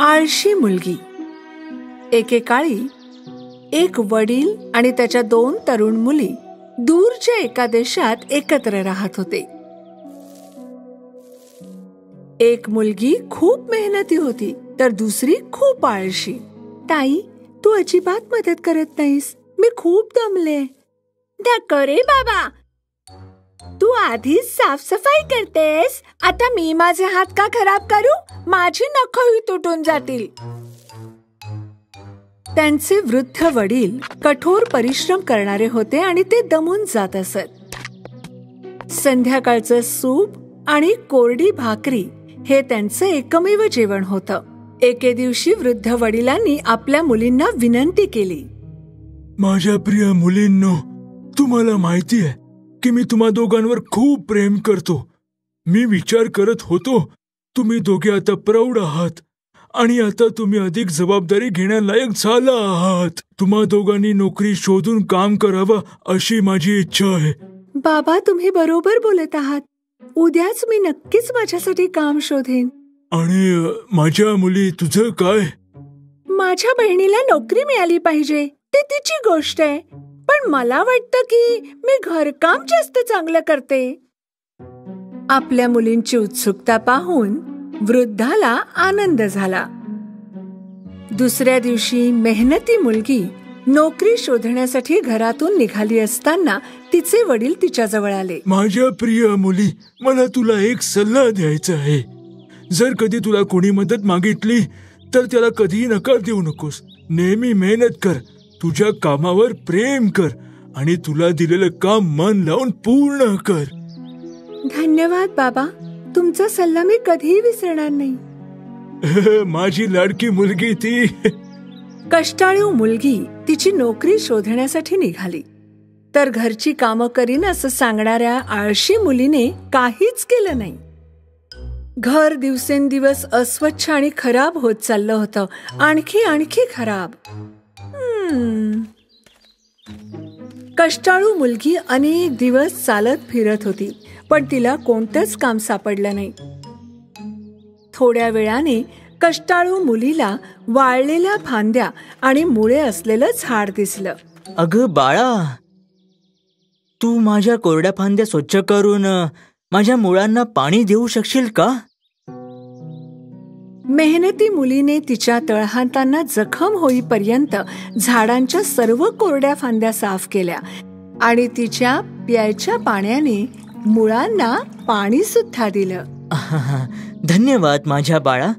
आळशी मुलगी. एकेकाळी एक वडील आणि त्याच्या दोन तरुण मुली दूरच्या एका देशात एकत्र राहत होते. एक मुलगी खूप मेहनती होती तर दुसरी खूप आळशी. ताई तू अजिबात मदत करत नाहीस. मी खूप दमले. करे बाबा. तू आधीच साफसफाई करतेस. आता मी माझे हात का खराब करू? माझी नखही तुटून जातील. त्यांचे वृद्ध वडील कठोर परिश्रम करणारे होते आणि ते दमून जात असत. संध्याकाळचं सूप आणि कोरडी भाकरी हे त्यांचं एकमेव जेवण होतं. एके दिवशी वृद्ध वडिलांनी आपल्या मुलींना विनंती केली. माझ्या प्रिय मुलींनो तुम्हाला माहिती आहे की मी तुम्हा दोघांवर खूप प्रेम करतो. मी विचार करत होतो तुम्ही दोघे आता प्रौढ आहात आणि आता तुम्ही अधिक जबाबदारी घेण्यालायक झाला आहात. तुम्हा दोघांनी नोकरी शोधून काम करावं अशी माझी इच्छा आहे. बाबा तुम्ही बरोबर बोलत आहात. उद्याच मी नक्कीच माझ्यासाठी काम शोधेन. आणि माझ्या मुली तुझं काय? माझ्या बहिणीला नोकरी मिळाली पाहिजे ते तिची गोष्ट आहे. पण मला वाटतं की मी घरकाम जास्त चांगलं करते. आपल्या मुलींची उत्सुकता पाहून वृद्धाला आनंद झाला. दुसऱ्या दिवशी मेहनती मुलगी नोकरी शोधण्यासाठी घरातून निघाली असताना तिचे वडील तिच्याजवळ आले. माझ्या प्रिय मुली मला तुला एक सल्ला द्यायचा आहे. जर कधी तुला कोणी मदत मागितली तर त्याला कधीही नकार देऊ नकोस. नेहमी मेहनत कर. तुझ्या कामावर प्रेम कर आणि तुला दिलेलं काम मन लावून पूर्ण कर. धन्यवाद बाबा. तुमचा सल्ला मी कधीही विसरणार नाही. माझी लाडकी मुलगी ती. कष्टाळू मुलगी तिची नोकरी शोधण्यासाठी निघाली. तर घरची कामं करीन असं सांगणाऱ्या आळशी मुलीने काहीच केलं नाही. घर दिवसेंदिवस अस्वच्छ आणि खराब होत चाललं होतं. आणखी आणखी खराब. कष्टाळू मुलगी अनेक दिवस चालत फिरत होती पण तिला कोणतंच काम सापडलं नाही. थोड्या वेळाने कष्टाळू मुलीला वाळलेल्या फांद्या आणि मुळे असलेलं झाड दिसलं. अग बाळा तू माझ्या कोरड्या फांद्या स्वच्छ करून माझ्या मुळांना पाणी देऊ शकशील का? मेहनती मुलीने तिच्या तळहातांना जखम होईपर्यंत झाडांच्या सर्व कोरड्या फांद्या साफ केल्या आणि तिच्या प्यायच्या पाण्याने मुळांना पाणी सुद्धा दिलं. धन्यवाद माझ्या बाळा.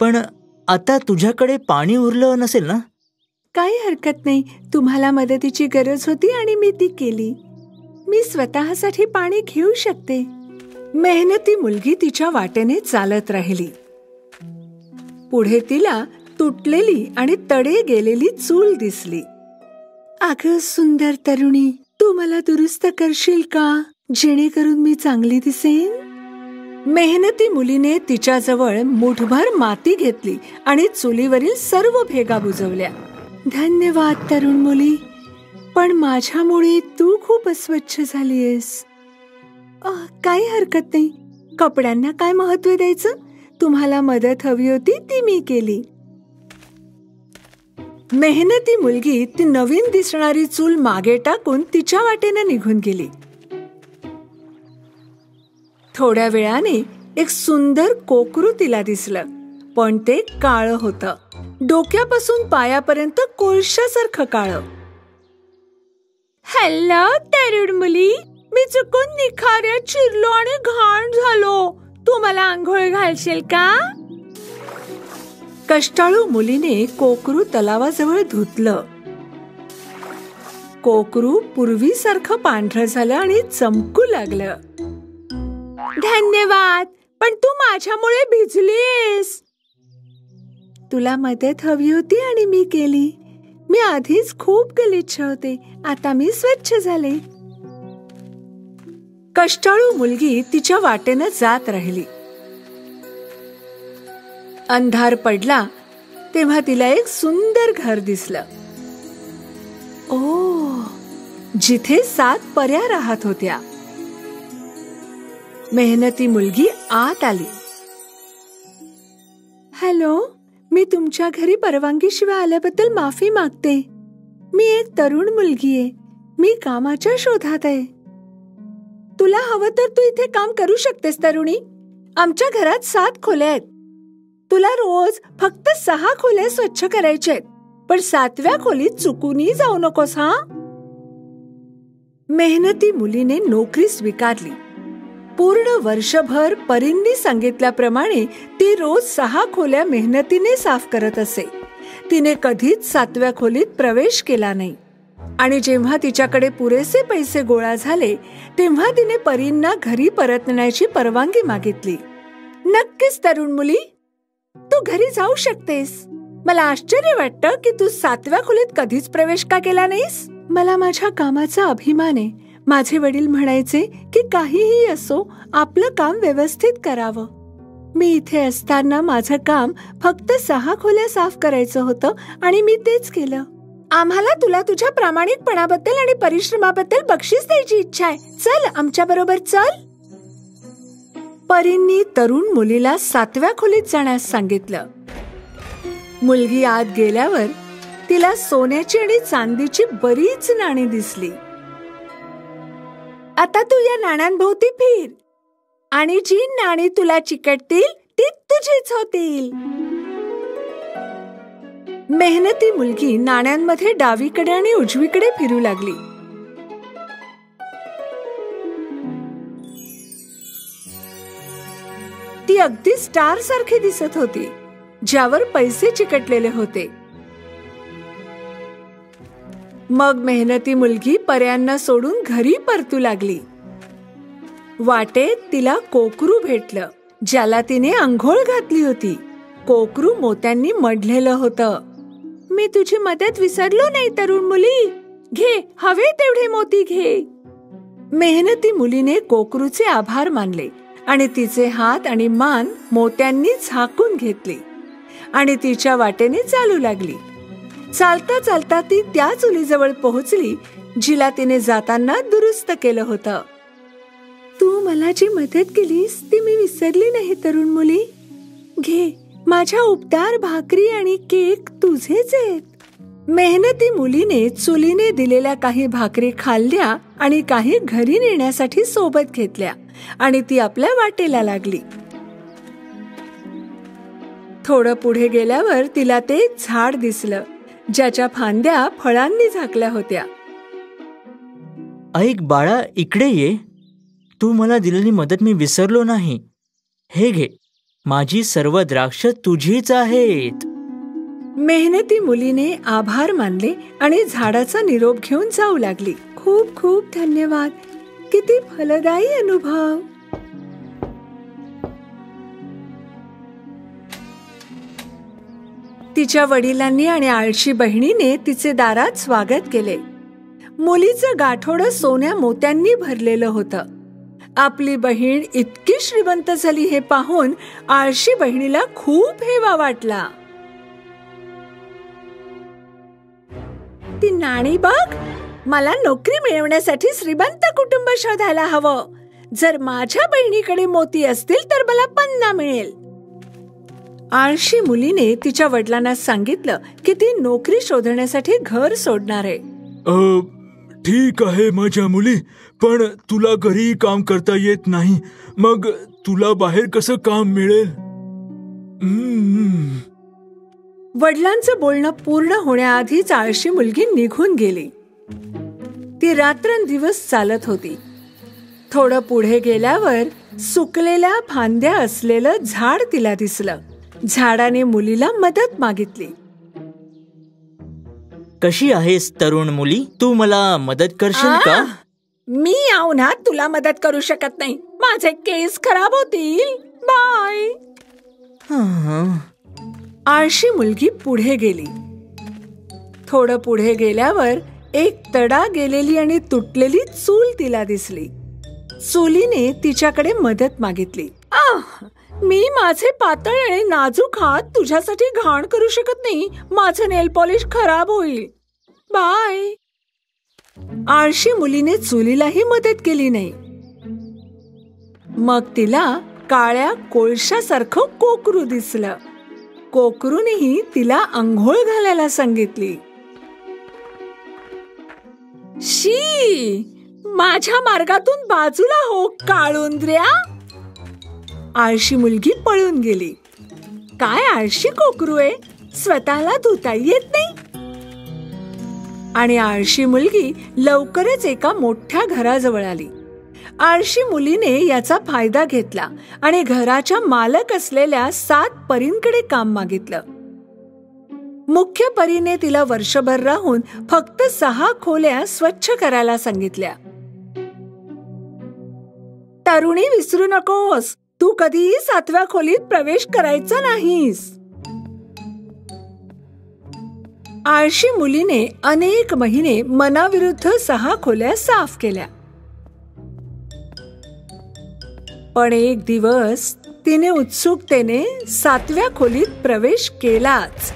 पण आता तुझ्याकडे पाणी उरलं नसेल ना? काही हरकत नाही. तुम्हाला मदतीची गरज होती आणि मी ती केली. मी स्वतःसाठी पाणी घेऊ शकते. मेहनती मुलगी तिच्या वाटेने चालत राहिली. पुढे तिला तुटलेली आणि तडे गेलेली चूल दिसली. अग सुंदर तरुणी तू मला दुरुस्त करशील का? जेणेकरून मी चांगली दिसेन? मेहनती मुलीने तिच्याजवळ मुठभर माती घेतली आणि चुलीवरील सर्व भेगा बुजवल्या. धन्यवाद तरुण मुली पण माझ्यामुळे तू खूप अस्वच्छ झालीयस. काही हरकत नाही. कपड्यांना काय महत्त्व द्यायचं? तुम्हाला मदत हवी होती ती मी केली. मेहनती मुलगी ती नवीन दिसणारी चूल मागे टाकून तिच्या वाटेनं निघून गेली. थोड्या वेळाने एक सुंदर कोकरू तिला दिसलं पण ते काळ होत. डोक्यापासून पायापर्यंत कोळशासारखं काळं. हॅलो तरुण मुली. मी चुकून निखाऱ्या चिरलो आणि घाण झालो. तू मला आंघोळ घालशील का? कष्टाळू मुलीने कोकरू तलावाजवळ धुतलं. कोकरू पूर्वीसारखं पांढरं झालं आणि चमकू लागलं. धन्यवाद पण तू माझ्यामुळे भिजलीस. तुला मदत हवी होती आणि मी केली. मी आधीच खूप गलिच्छ होते. आता मी स्वच्छ झाले. कष्टाळू मुलगी तिच्या वाटेनं जात राहिली. अंधार पडला तेव्हा तिला एक सुंदर घर दिसलं. जिथे सात पर्या राहत होत्या. मेहनती मुलगी आत आली. हॅलो? मी तुमच्या घरी परवानगीशिवाय आल्याबद्दल माफी मागते. मी एक तरुण मुलगी आहे. मी कामाच्या शोधात आहे. तुला हवं तर तू इथे काम करू शकतेस तरुणी. आमच्या घरात सात खोल्या आहेत. तुला रोज फक्त सहा खोल्या स्वच्छ करायच्या आहेत. पण सातव्या खोलीत चुकूनही जाऊ नकोस हा? मेहनती मुलीने नोकरी स्वीकारली. पूर्ण वर्षभर परींनी सांगितल्याप्रमाणे ती रोज सहा खोल्या मेहनतीने साफ करत असे. तिने कधीच सातव्या खोलीत प्रवेश केला नाही. आणि जेव्हा तिच्याकडे पुरेसे पैसे गोळा झाले तेव्हा तिने परींना घरी परतण्याची परवानगी मागितली. नक्कीच तरुण मुली तू घरी जाऊ शकतेस. मला आश्चर्य वाटतं की तू सातव्या खोलीत कधीच प्रवेश का केला नाहीस? मला माझ्या कामाचा अभिमान आहे. माझे वडील म्हणायचे की काहीही असो आपलं काम व्यवस्थित करावं. मी इथे असताना माझं काम फक्त सहा खोल्या साफ करायचं होतं आणि मी तेच केलं. आम्हाला तुला तुझ्या प्रामाणिकपणाबद्दल आणि परिश्रमाबद्दल बक्षीस द्यायची इच्छा आहे. चल आमच्या बरोबर चल. परींनी तरुण मुलीला सातव्या खोलीत जाण्यास सांगितलं. मुलगी आत गेल्यावर तिला सोन्याची आणि चांदीची बरीच नाणी दिसली. आता तू या नाण्यांभोवती फिर. आणि जी नाणी तुला चिकटतील ती तुझीच होतील. मेहनती मुलगी नाण्यांमध्ये डावीकडे आणि उजवीकडे फिरू लागली. ती अगदी स्टार सारखी दिसत होती ज्यावर पैसे चिकटलेले होते. मग मेहनती मुलगी पर्यांना सोडून घरी परतू लागली. वाटेत तिला कोकरू भेटलं ज्याला तिने आंघोळ घातली होती. कोकरू मोत्यांनी मढलेलं होतं. मी तुझी मदत विसरलो नाही तरुण मुली. घे हवे तेवढे मोती घे. मेहनती मुलीने कोकरूचे आभार मानले आणि तिचे हात आणि मान मोत्यांनी झाकून घेतली आणि तिच्या वाटेने चालू लागली. चालता चालता ती त्या चुलीजवळ पोहोचली जिला तिने जाताना दुरुस्त केलं होतं. तू मला जी मदत केलीस ती मी विसरली नाही तरुण मुली. घे माझ्या उपदार भाकरी आणि केक तुझेच आहेत. मेहनती मुलीने चुलीने दिलेल्या काही भाकरी खाल्ल्या आणि काही घरी नेण्यासाठी सोबत घेतल्या आणि ती आपल्या वाटेला लागली. थोडं पुढे गेल्यावर तिला ते झाड दिसलं. ज्याच्या फांद्या फळांनी झाकल्या होत्या. ऐक बाळा इकडे ये. तू मला दिलेली मदत मी विसरलो नाही. हे घे. माझी सर्व द्राक्ष तुझीच आहेत. मेहनती मुलीने आभार मानले आणि झाडाचा निरोप घेऊन जाऊ लागली. खूप खूप धन्यवाद. किती फलदायी अनुभव. तिच्या वडिलांनी आणि आळशी बहिणीने तिचे दारात स्वागत केले. मुलीचं गाठोडं सोन्या मोत्यांनी भरलेलं होतं. आपली बहीण इतकी श्रीमंत झाली हे पाहून आळशी बहिणीला खूप हेवा वाटला. ती नाणी बघ मला नोकरी मिळवण्यासाठी श्रीमंत कुटुंब शोधायला हवं. जर माझ्या बहिणीकडे मोती असतील तर मला पन्ना मिळेल. आळशी मुलीने तिच्या वडिलांना सांगितलं की ती नोकरी शोधण्यासाठी घर सोडणार आहे. अ, ठीक आहे माझ्या मुली पण तुला घरी काम करता येत नाही. मग तुला बाहेर कसं काम मिळेल. वडिलांचं बोलणं पूर्ण होण्याआधीच आळशी मुलगी निघून गेली. ती रात्रंदिवस चालत होती. थोडं पुढे गेल्यावर सुकलेल्या फांद्या असलेलं झाड तिला दिसलं. झाडाने मुलीला मदत मागितली. कशी आहेस तरुण मुली? तू मला मदत करशील का? मी या उन्हात तुला मदत करू शकत नाही. माझे केस खराब होतील. बाय. हं. आळशी मुलगी पुढे गेली. थोडं पुढे गेल्यावर एक तडा गेलेली आणि तुटलेली चूल तिला दिसली. चुलीने तिच्याकडे मदत मागितली. आह, मी माझे पातळ आणि नाजूक हात तुझ्यासाठी घाण करू शकत नाही. माझं नेल पॉलिश खराब होईल. बाय. आळशी मुलीने चुलीलाही मदत केली नाही. मग तिला काळ्या कोळशासारखं कोकरू दिसलं. कोकरूनेही तिला आंघोळ घालायला सांगितली. शी! माझ्या मार्गातून बाजूला हो काळुंद्र्या! आळशी मुलगी पळून गेली. काय आळशी कोकरू आहे? स्वतःला धुता येत नाही. आणि आळशी मुलगी लवकरच एका मोठ्या घराजवळ आली. आळशी मुलीने याचा फायदा घेतला आणि घराच्या मालक असलेल्या सात परींकडे काम मागितलं. मुख्य परीने तिला वर्षभर राहून फक्त सहा खोल्या स्वच्छ करायला सांगितल्या. तरुणी विसरू नकोस. तू कधीही सातव्या खोलीत प्रवेश करायचा नाहीस. आळशी मुलीने अनेक महिने मनाविरुद्ध सहा खोल्या साफ केल्या. पण एक दिवस तिने उत्सुकतेने सातव्या खोलीत प्रवेश केलाच.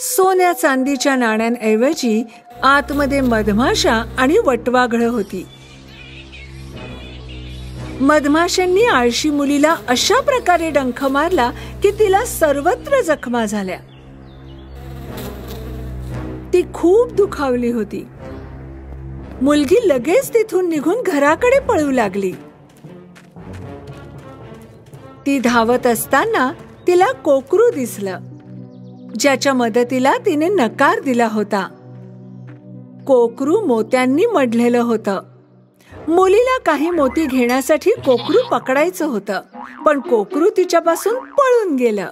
सोन्या चांदीच्या नाण्यांऐवजी आतमध्ये मधमाशा आणि वटवाघळ होती. मधमाशांनी आळशी मुलीला अशा प्रकारे डंख मारला की तिला सर्वत्र जखमा झाल्या. ती खूप दुखावली होती. मुलगी लगेच तिथून निघून घराकडे पळू लागली. ती धावत असताना तिला कोकरू दिसलं. ज्याच्या मदतीला तिने नकार दिला होता. कोकरू मोत्यांनी मडलेलं होतं. मुलीला काही मोती घेण्यासाठी कोकरू पकडायचं होतं पण कोकरू तिच्यापासून पळून गेलं.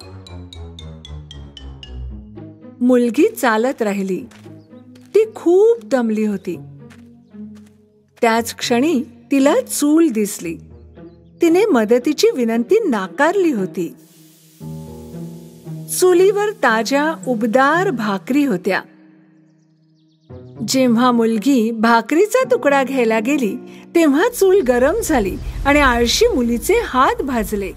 मुलगी चालत राहिली. ती खूप दमली होती. त्याच क्षणी तिला चूल दिसली. तिने मदतीची विनंती नाकारली होती. चुलीवर ताज्या उबदार भाकरी होत्या. जेव्हा मुलगी भाकरीचा तुकडा घ्यायला गेली तेव्हा चूल गरम झाली आणि आळशी मुलीचे हात भाजले.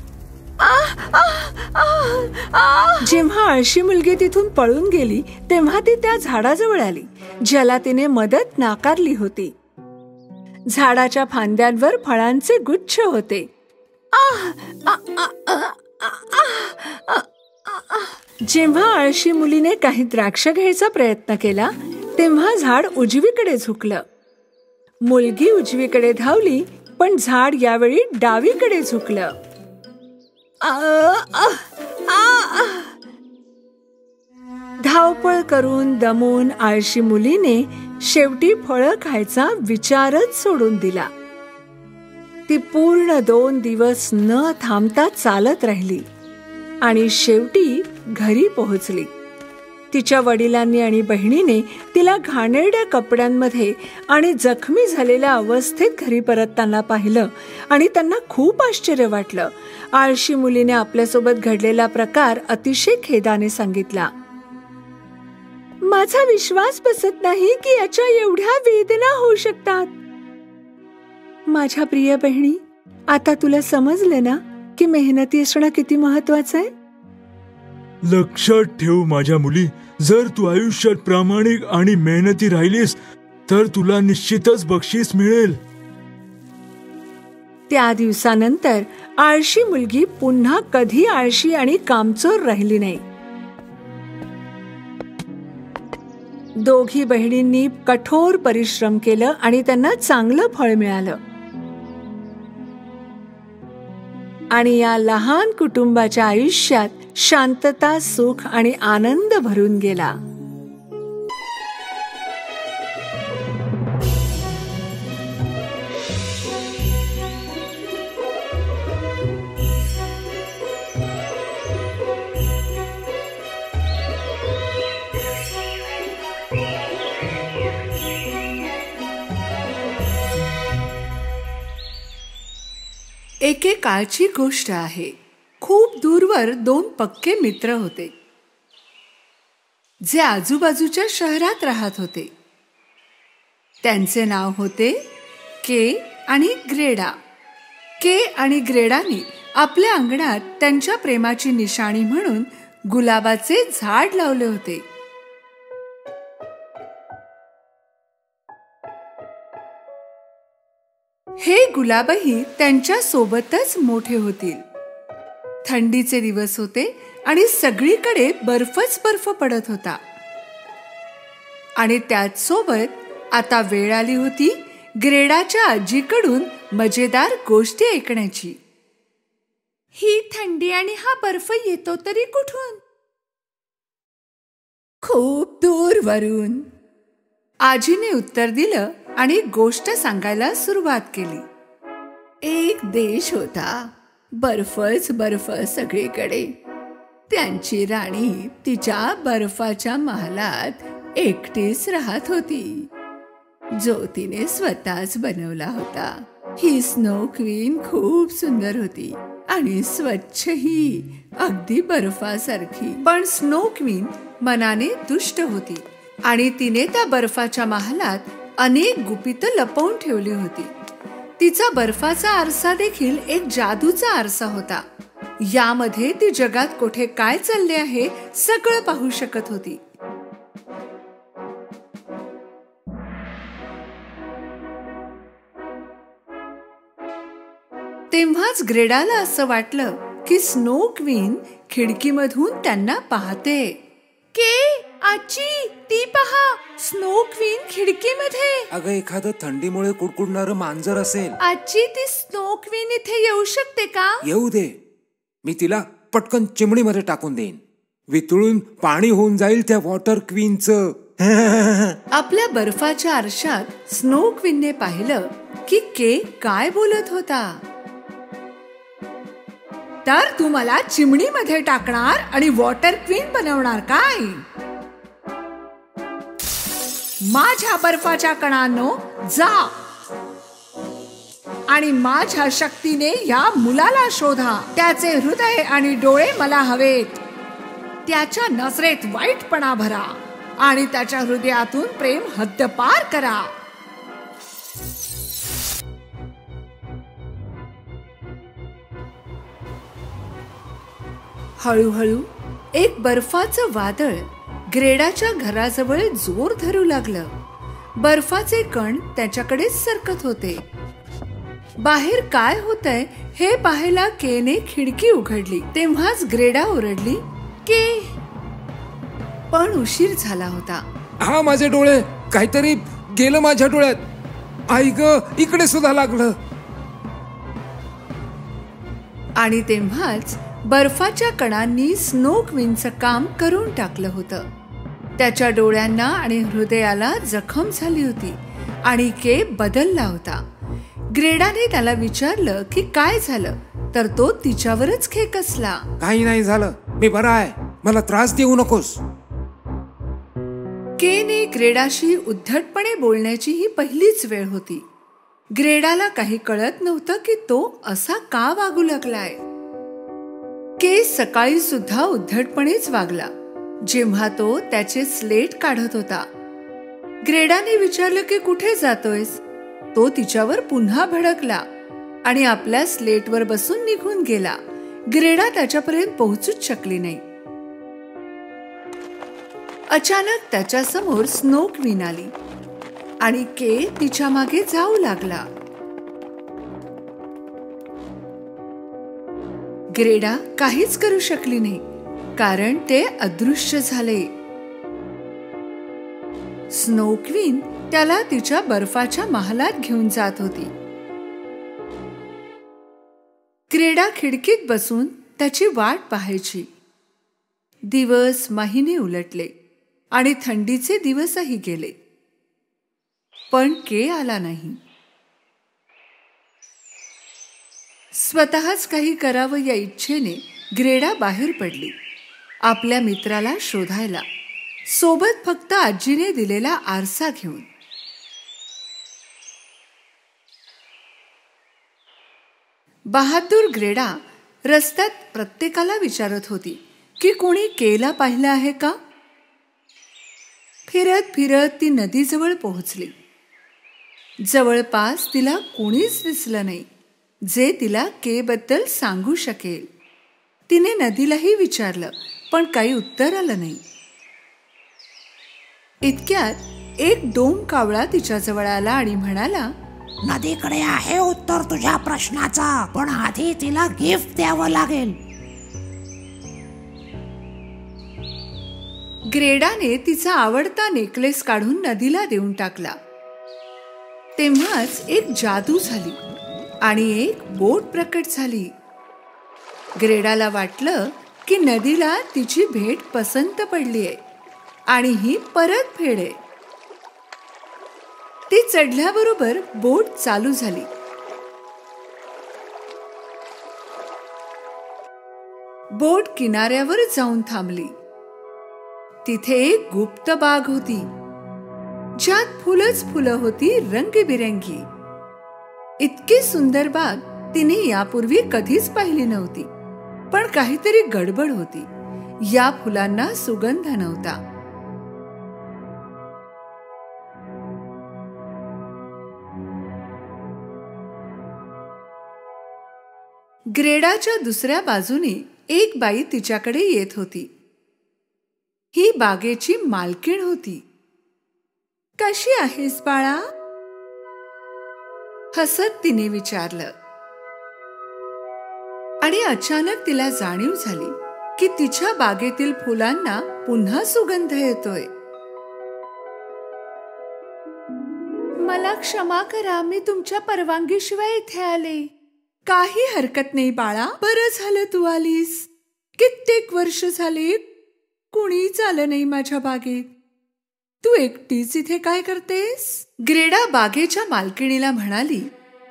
जेव्हा आळशी मुलगी तिथून पळून गेली तेव्हा ती त्या झाडाजवळ आली ज्याला तिने मदत नाकारली होती. झाडाच्या फांद्यांवर फळांचे गुच्छ होते. जेव्हा आळशी मुलीने काही द्राक्ष घ्यायचा प्रयत्न केला तेव्हा झाड उजवीकडे झुकलं. मुलगी उजवीकडे धावली पण झाड यावेळी डावीकडे झुकलं. धावपळ करून दमून आळशी मुलीने शेवटी फळं खायचा विचारच सोडून दिला. ती पूर्ण दोन दिवस न थांबता चालत राहिली आणि शेवटी घरी पोहोचली. तिच्या वडिलांनी आणि बहिणीने तिला घाणेरड्या कपड्यांमध्ये आणि जखमी झालेल्या अवस्थेत घरी परतताना पाहिलं आणि त्यांना खूप आश्चर्य वाटलं. आळशी मुलीने आपल्यासोबत घडलेला प्रकार अतिशय खेदाने सांगितला. माझा विश्वास बसत नाही की याच्या एवढ्या वेदना होऊ शकतात. माझ्या प्रिय बहिणी आता तुला समजले ना की मेहनती असणं किती महत्वाचं आहे? लक्षात ठेव माझ्या मुली जर तू आयुष्यात प्रामाणिक आणि मेहनती राहिलीस तर तुला निश्चितच बक्षीस मिळेल. त्या दिवसानंतर आळशी मुलगी पुन्हा कधी आळशी आणि कामचोर राहिली नाही. दोघी बहिणींनी कठोर परिश्रम केलं आणि त्यांना चांगलं फळ मिळालं. आणि या लहान कुटुंबाच्या आयुष्यात शांतता सुख आणि आनंद भरून गेला. एके काळची गोष्ट आहे. दूरवर दोन पक्के मित्र होते जे आजूबाजूच्या शहरात राहत होते. त्यांचे नाव होते के आणि ग्रेडा. के आणि ग्रेडाने आपल्या अंगणात त्यांच्या प्रेमाची निशाणी म्हणून गुलाबाचे झाड लावले होते. हे गुलाबही त्यांच्या सोबतच मोठे होतील. थंडीचे दिवस होते आणि सगळीकडे बर्फच बर्फ पडत होता. आणि त्याच सोबत आता वेळ आली होती ग्रेडाच्या आजीकडून मजेदार गोष्टी ऐकण्याची. ही थंडी आणि हा बर्फ येतो तरी कुठून? खूप दूर वरून आजीने उत्तर दिलं आणि गोष्ट सांगायला सुरुवात केली. एक देश होता. बर्फच बर्फ सगळीकडे. त्यांची राणी तिच्या बर्फाच्या महालात एकटीच राहत होती. जो तिने स्वतःच बनवला होता. ही स्नो क्वीन खूप सुंदर होती आणि स्वच्छही अगदी बर्फासारखी. पण स्नो क्वीन मनाने दुष्ट होती आणि तिने त्या बर्फाच्या महालात अनेक गुपित लपवून ठेवली होती. तिचा बर्फाचा आरसा देखील एक जादूचा आरसा होता. यामध्ये ती जगात कुठे काय चालले आहे सगळं पाहू शकत होती. तेव्हाच ग्रेडाला असं वाटलं की स्नो क्वीन खिडकीमधून त्यांना पाहते. के? आजी ती पहा स्नो क्वीन खिडकीमध्ये. अगं एखादं थंडीमुळे कुडकुडणारं मांजर असेल. आजी ती स्नो क्वीन इथे येऊ शकते का? येऊ दे. मी तिला पटकन चिमणीमध्ये टाकून देईन. वितळून पाणी होऊन जाईल त्या वॉटर क्वीनचं आपल्या बर्फाच्या आरशात स्नो क्वीनने पाहिलं की के काय बोलत होता. तर तू मला चिमणीमध्ये टाकणार आणि वॉटर क्वीन बनवणार काय? माझ्या बर्फाच्या कणांनो जा. आणि माझ्या शक्तीने या मुलाला शोधा. त्याचे हृदय आणि डोळे मला हवेत. त्याच्या नजरेत वाईटपणा भरा आणि त्याच्या हृदयातून प्रेम हद्दपार करा. हळूहळू एक बर्फाचं वादळ ग्रेडाच्या घराजवळ जोर धरू लागलं. बर्फाचे कण त्याच्याकडे सरकत होते. बाहेर काय होतंय हे पाहायला केने खिडकी उघडली. तेव्हाच ग्रेडा ओरडली के? पण उशीर झाला होता. हा माझे डोळे काहीतरी गेलं माझ्या डोळ्यात. आई ग इकडे सुद्धा लागलं. आणि तेव्हाच बर्फाच्या कणांनी स्नो क्वीनचं काम करून टाकलं होतं. त्याच्या डोळ्यांना आणि हृदयाला जखम झाली होती आणि के बदलला होता. ग्रेडाने त्याला विचारलं की काय झालं? तर तो तिच्यावरच खेकसला काही नाही झालं. मी बरा आहे. मला त्रास देऊ नकोस. केने ग्रेडाशी उद्धटपणे बोलण्याची ही पहिलीच वेळ होती. ग्रेडाला काही कळत नव्हतं की तो असा का वागू लागलाय? के सकाळी सुद्धा उद्धटपणेच वागला. जेव्हा तो त्याचे स्लेट काढत होता. ग्रेडाने विचारलं की कुठे जातोयस? तो तिच्यावर पुन्हा भडकला आणि आपल्या स्लेटवर बसून निघून गेला. ग्रेडा त्याच्यापर्यंत पोहोचूच शकली नाही. अचानक त्याच्यासमोर स्नो क्वीन आली आणि के तिच्यामागे जाऊ लागला. ग्रेडा काहीच करू शकली नाही. कारण ते अदृश्य झाले. स्नो क्वीन त्याला तिच्या बर्फाच्या महालात घेऊन जात होती. क्रीडा खिडकीत बसून त्याची वाट पाहायची. दिवस महिने उलटले आणि थंडीचे दिवसही गेले. पण के आला नाही. स्वतःच काही करावं या इच्छेने ग्रेडा बाहेर पडली. आपल्या मित्राला शोधायला. सोबत फक्त आजीने दिलेला आरसा घेऊन. बहादूर ग्रेडा रस्त्यात प्रत्येकाला विचारत होती की कोणी केला पाहिलं आहे का? फिरत फिरत ती नदीजवळ पोहोचली. जवळपास तिला कोणीच दिसलं नाही जे तिला के बद्दल सांगू शकेल. तिने नदीलाही विचारलं पण काही उत्तर आलं नाही. इतक्यात एक डोम कावळा तिच्याजवळ आला आणि म्हणाला नदीकडे आहे उत्तर तुझ्या प्रश्नाचा पण आधी तिला गिफ्ट द्यावं लागेल. ग्रेडाने तिचा आवडता नेकलेस काढून नदीला देऊन टाकला. तेव्हाच एक जादू झाली आणि एक बोट प्रकट झाली. ग्रेडाला वाटलं की नदीला तिची भेट पसंत पडली आहे आणि ही परत फेड आहे. ती चढल्याबरोबर बोट चालू झाली. बोट किनाऱ्यावर जाऊन थांबली. तिथे एक गुप्त बाग होती ज्यात फुलच फुलं होती रंगीबिरंगी. इतकी सुंदर बाग तिने यापूर्वी कधीच पाहिली नव्हती. पण काहीतरी गडबड होती. या फुलांना सुगंध नव्हता. ग्रेडाच्या दुसऱ्या बाजूने एक बाई तिच्याकडे येत होती. ही बागेची मालकीण होती. कशी आहेस बाळा? हसत तिने विचारलं. आणि अचानक तिला जाणीव झाली की तिच्या बागेतील फुलांना पुन्हा सुगंध येतोय. मला क्षमा करा मी तुमच्या परवानगीशिवाय इथे आले. काही हरकत नाही बाळा. बरं झालं तू आलीस. कित्येक वर्ष झाले कुणीच आलं नाही माझ्या बागेत. तू एकटीच इथे काय करतेस? ग्रेडा बागेच्या मालकिणीला म्हणाली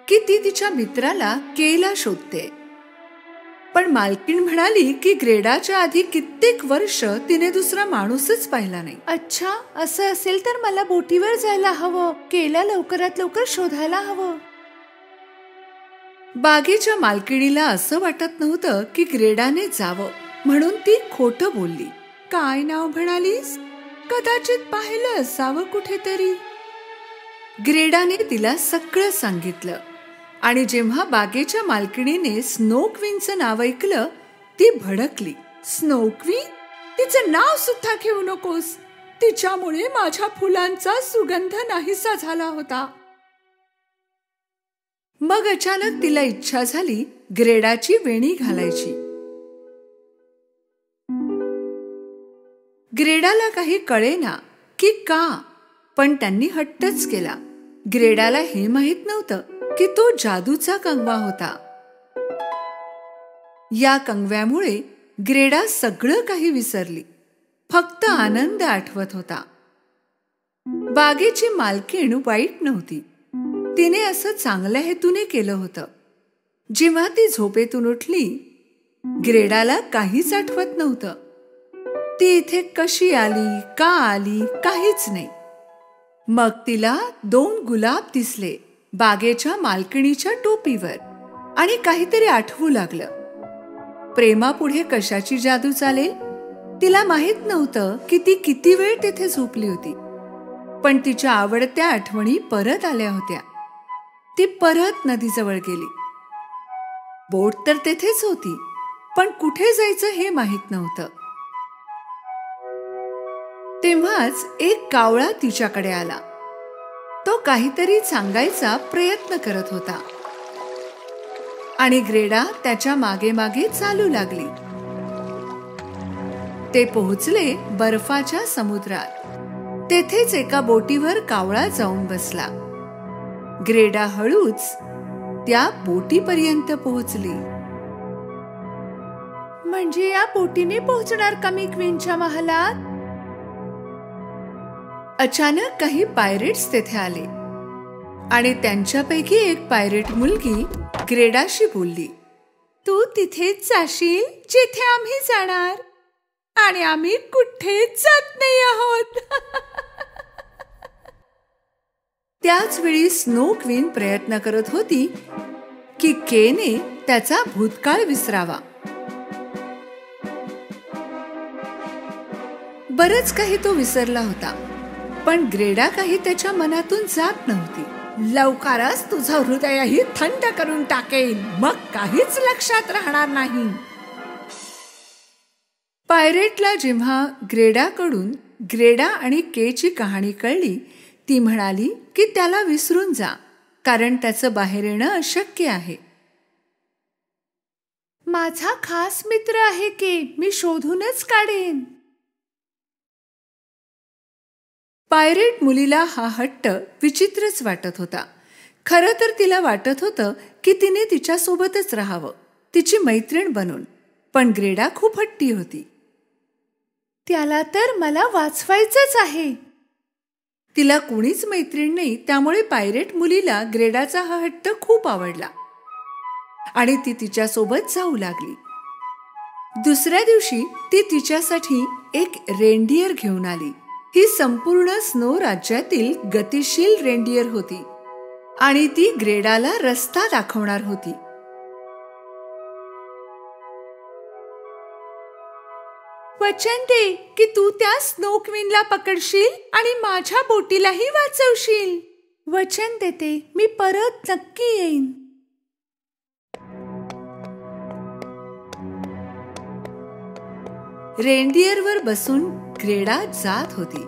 की ती तिच्या मित्राला केला शोधते. पण मालकीण म्हणाली की ग्रेडाच्या आधी कित्येक वर्ष तिने दुसरा माणूसच पाहिला नाही. अच्छा असं असेल तर मला बोटीवर जायला हवं केला लवकरात लवकर शोधायला हवं. बागेच्या मालकिणीला असं वाटत नव्हतं की ग्रेडाने जावं म्हणून ती खोट बोलली. काय नाव म्हणालीस? कदाचित पाहिलं असावं कुठेतरी. ग्रेडाने तिला सगळं सांगितलं. आणि जेव्हा बागेच्या मालकिणीने स्नोक्वीनचं नाव ऐकलं ती भडकली. स्नोक्वीन? तिचं नाव सुद्धा घेऊ नकोस. तिच्यामुळे माझ्या फुलांचा सुगंध नाहीसा झाला होता. मग अचानक तिला इच्छा झाली ग्रेडाची वेणी घालायची. ग्रेडाला काही कळेना की का पण त्यांनी हट्टच केला. ग्रेडाला हे माहीत नव्हतं की तो जादूचा कंगवा होता. या कंगव्यामुळे ग्रेडा सगळं काही विसरली. फक्त आनंद आठवत होता. बागेची मालकीण वाईट नव्हती. तिने असं चांगल्या हेतूने केलं होतं. जेव्हा ती झोपेतून उठली ग्रेडाला काहीच आठवत नव्हतं. ती इथे कशी आली का आली काहीच नाही. मग तिला दोन गुलाब दिसले. बागेच्या मालकिणीच्या टोपीवर आणि काहीतरी आठवू लागलं. प्रेमापुढे कशाची जादू चालेल? तिला माहीत नव्हतं की ती किती वेळ तिथे झोपली होती. पण तिच्या आवडत्या आठवणी परत आल्या होत्या. ती परत नदीजवळ गेली. बोट तर तेथेच होती पण कुठे जायचं हे माहीत नव्हतं. तेव्हाच एक कावळा तिच्याकडे आला. तो काहीतरी सांगायचा प्रयत्न करत होता. आणि ग्रेडा त्याच्यामागे मागे चालू लागली. ते पोहोचले बर्फाच्या समुद्रात. तेथेच एका बोटीवर कावळा जाऊन बसला. ग्रेडा हळूच त्या बोटीपर्यंत पोहोचली. म्हणजे या बोटीने पोहोचणार का मी क्वीनच्या महालात? अचानक काही पायरेट्स तेथे आले. आणि त्यांच्यापैकी एक पायरेट मुलगी ग्रेडाशी बोलली तू तिथेच जाशील जिथे आम्ही जाणार? आणि आम्ही कुठेच जात नाही आहोत. त्याच वेळी स्नो क्वीन प्रयत्न करत होती की केने त्याचा भूतकाळ विसरावा. बरच काही तो विसरला होता. पण ग्रेडा काही त्याच्या मनातून जात नव्हती. लवकरच तुझं हृदयही थंड करून टाकेल मग काहीच लक्षात राहणार नाही. पायरेटला जेव्हा ग्रेडाकडून ग्रेडा आणि केची कहाणी कळली ती म्हणाली की त्याला विसरून जा कारण त्याचं बाहेर येणं अशक्य आहे. माझा खास मित्र आहे की. मी शोधूनच काढेन. पायरेट मुलीला हा हट्ट विचित्रच वाटत होता. खरं तर तिला वाटत होतं की तिने तिच्यासोबतच राहावं तिची मैत्रीण बनून. पण ग्रेडा खूप हट्टी होती. त्याला तर मला वाचवायचंच आहे. तिला कुणीच मैत्रीण नाही त्यामुळे पायरेट मुलीला ग्रेडाचा हा हट्ट खूप आवडला. आणि ती तिच्यासोबत जाऊ लागली. दुसऱ्या दिवशी ती तिच्यासाठी एक रेंडियर घेऊन आली. ही संपूर्ण स्नो राज्यातील गतिशील रेंडियर होती आणि ती ग्रेडाला रस्ता दाखवणार होती. वचन दे की तू त्या स्नो क्वीनला पकडशील आणि माझ्या बोटीलाही वाचवशील. वचन देते मी परत नक्की येईन. रेनडिअरवर बसून ग्रेडा जात होती.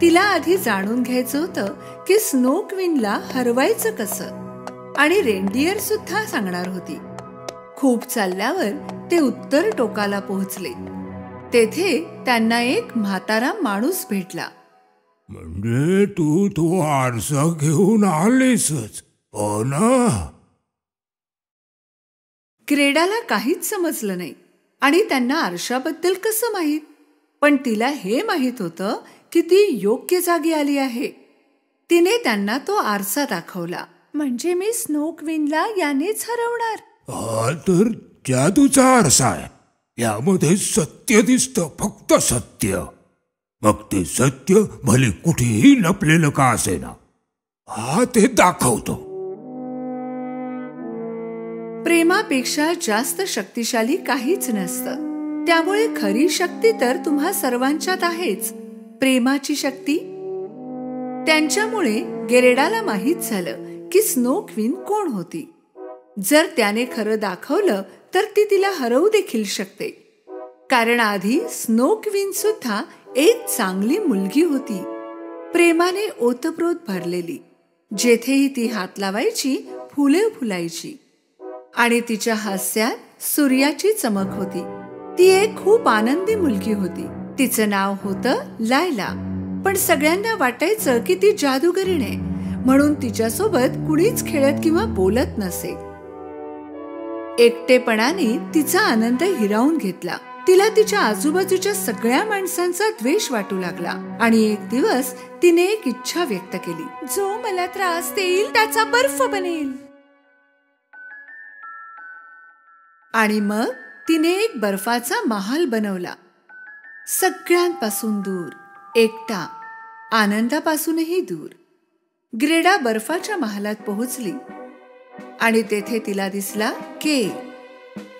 तिला आधी जाणून घ्यायचं होतं की स्नो क्वीनला हरवायचं कसं? आणि रेनडिअर सुद्धा सांगणार होती. खूप चालल्यावर ते उत्तर टोकाला पोहोचले. तेथे त्यांना एक म्हातारा माणूस भेटला. म्हणजे तू तो आरसा घेऊन आलीसच हो ना? ग्रेडाला काहीच समजलं नाही. आणि त्यांना आरशाबद्दल कसं माहीत? पण तिला हे माहीत होतं की ती योग्य जागी आली आहे. तिने त्यांना तो आरसा दाखवला. म्हणजे मी स्नो क्वीनला यानेच हरवणार. तर जादूचा आरसा आहे. यामध्ये सत्य दिसतं फक्त सत्य. मग ते सत्य भले कुठेही लपलेलं का असेना? हा ते दाखवतो. प्रेमापेक्षा जास्त शक्तिशाली काहीच नसतं. त्यामुळे खरी शक्ती तर तुम्हा सर्वांच्यात आहेच. प्रेमाची शक्ती? त्यांच्यामुळे गेरेडाला माहीत झालं की स्नो क्वीन कोण होती. जर त्याने खरं दाखवलं तर ती तिला हरवू देखील शकते. कारण आधी स्नो क्वीन सुद्धा एक चांगली मुलगी होती. प्रेमाने ओतप्रोत भरलेली जेथेही ती हात लावायची फुले फुलायची. आणि तिच्या हास्यात सूर्याची चमक होती. ती एक खूप आनंदी मुलगी होती. तिचं नाव होतं लायला. पण सगळ्यांना वाटायचं की ती जादूगरीण आहे. म्हणून तिच्यासोबत कुणीच खेळत किंवा बोलत नसे. एकटेपणाने तिचा आनंद हिरावून घेतला. तिला तिच्या आजूबाजूच्या सगळ्या माणसांचा द्वेष वाटू लागला. आणि एक दिवस तिने एक इच्छा व्यक्त केली. जो मला त्रास देईल त्याचा बर्फ बनेल. आणि मग तिने एक बर्फाचा महाल बनवला. सगळ्यांपासून दूर एकटा आनंदापासूनही दूर. ग्रेडा बर्फाच्या महालात पोहोचली. आणि तेथे तिला दिसला के.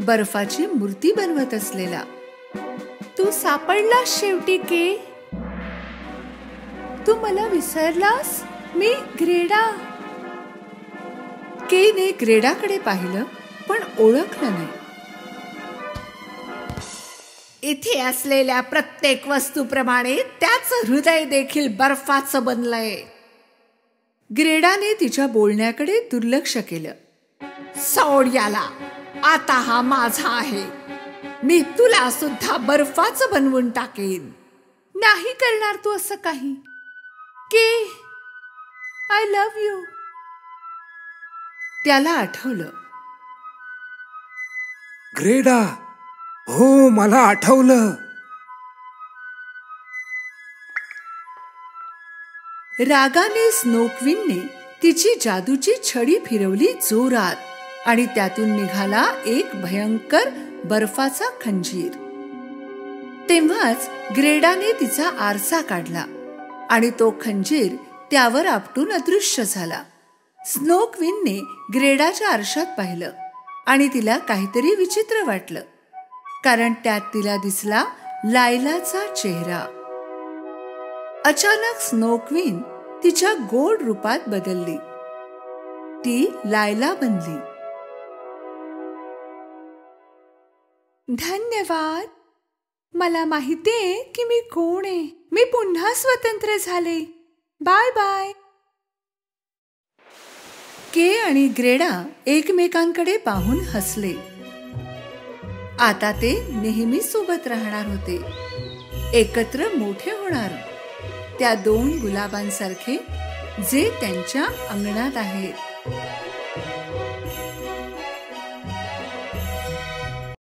बर्फाची मूर्ती बनवत असलेला. तू सापडला शेवटी के? तू मला विसरलास? मी ग्रेडा. केने ग्रेडाकडे पाहिलं पण ओळखलं नाही. इथे असलेल्या प्रत्येक वस्तूप्रमाणे त्याचं हृदय देखील बर्फाचं बनलंय. ग्रेडाने तिच्या बोलण्याकडे दुर्लक्ष केलं. सोड याला आता हा माझा आहे. मी तुला सुद्धा बर्फाचं बनवून टाकेन. नाही करणार तू असं काही. के? आय लव यू त्याला आठवलं. ग्रेडा हो मला आठवलं. रागाने स्नोक्विनने तिची जादूची छडी फिरवली जोरात आणि त्यातून निघाला एक भयंकर बर्फाचा खंजीर. तेव्हाच ग्रेडाने तिचा आरसा काढला आणि तो खंजीर त्यावर आपटून अदृश्य झाला. स्नोक्विनने ग्रेडाच्या आरशात पाहिलं आणि तिला काहीतरी विचित्र वाटलं. कारण त्यात तिला दिसला लायलाचा चेहरा. अचानक स्नोक्वीन तिच्या गोड रूपात बदलली. ती लायला बनली. धन्यवाद. मला माहितीये की मी कोण आहे. मी पुन्हा स्वतंत्र झाले. Bye bye. के आणि ग्रेडा एकमेकांकडे पाहून हसले. आता ते नेहमी सोबत राहणार होते. एकत्र मोठे होणार. त्या दोन गुलाबांसारखे जे त्यांच्या अंगणात आहेत.